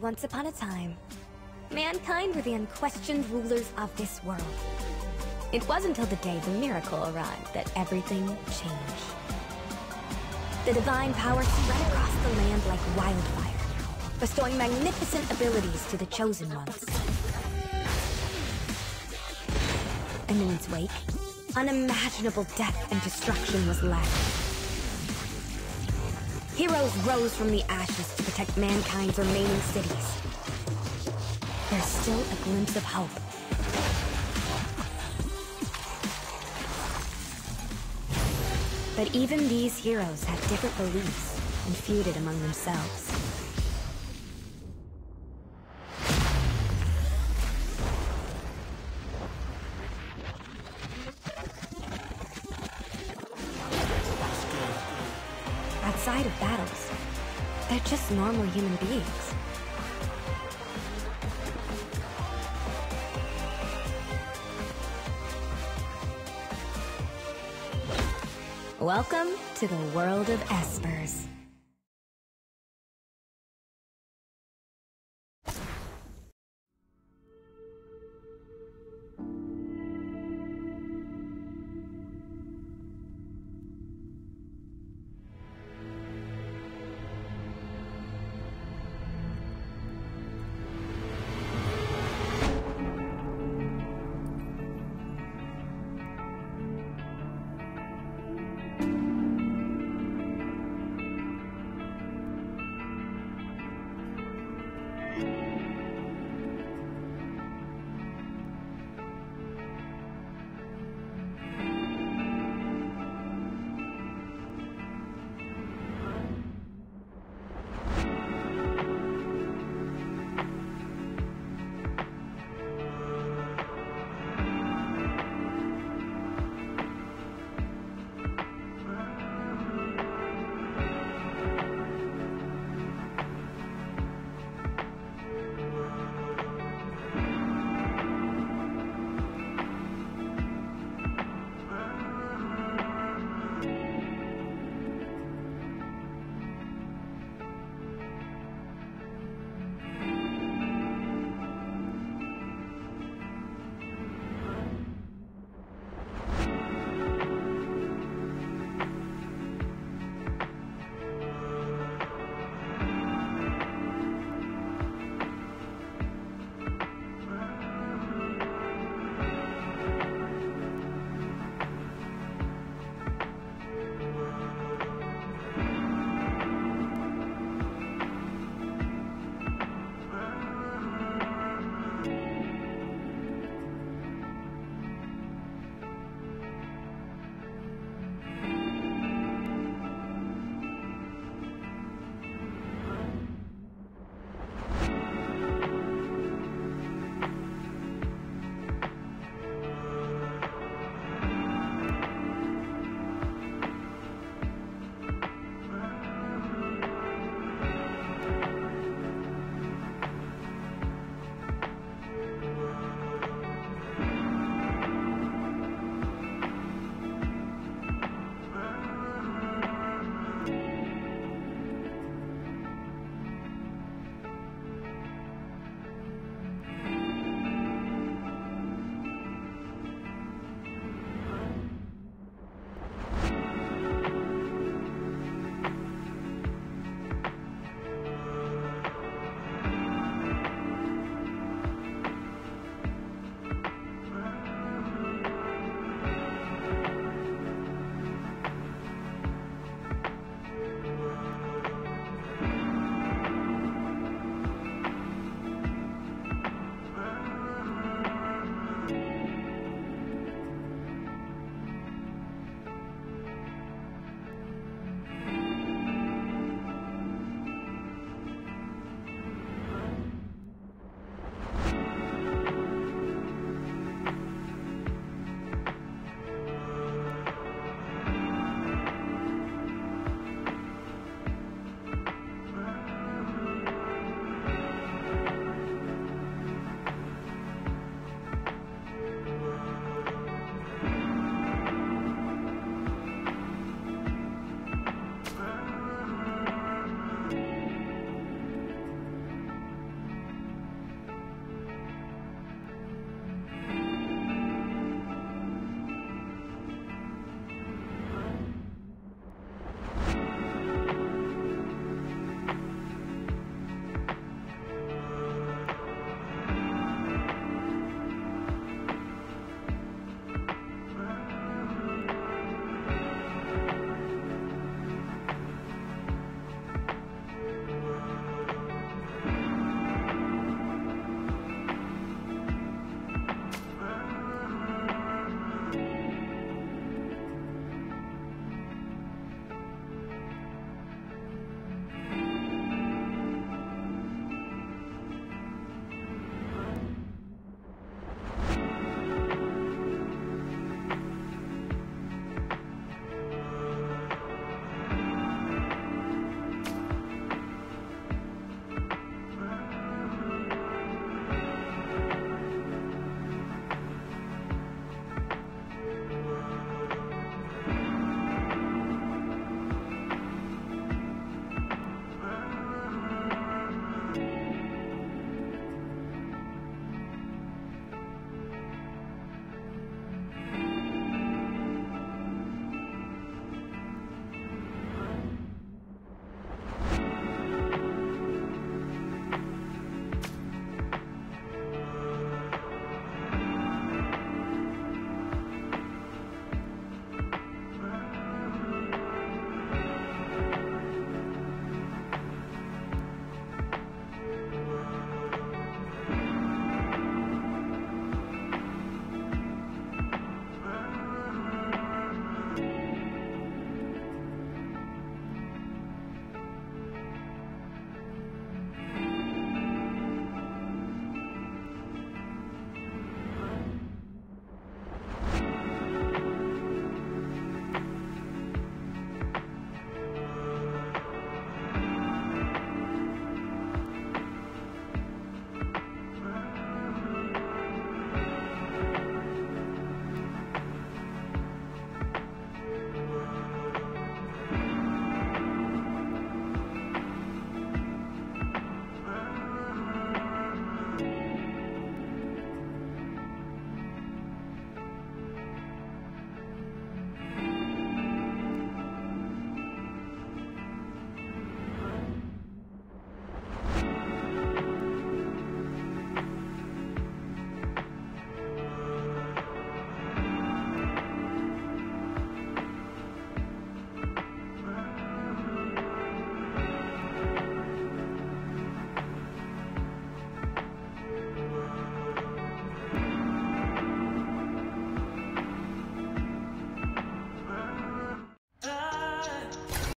Once upon a time, mankind were the unquestioned rulers of this world. It wasn't until the day the miracle arrived that everything changed. The divine power spread across the land like wildfire, bestowing magnificent abilities to the chosen ones. And in its wake, unimaginable death and destruction was left. Heroes rose from the ashes to protect mankind's remaining cities. There's still a glimpse of hope. But even these heroes had different beliefs and feuded among themselves. Battles, they're just normal human beings. Welcome to the world of Espers.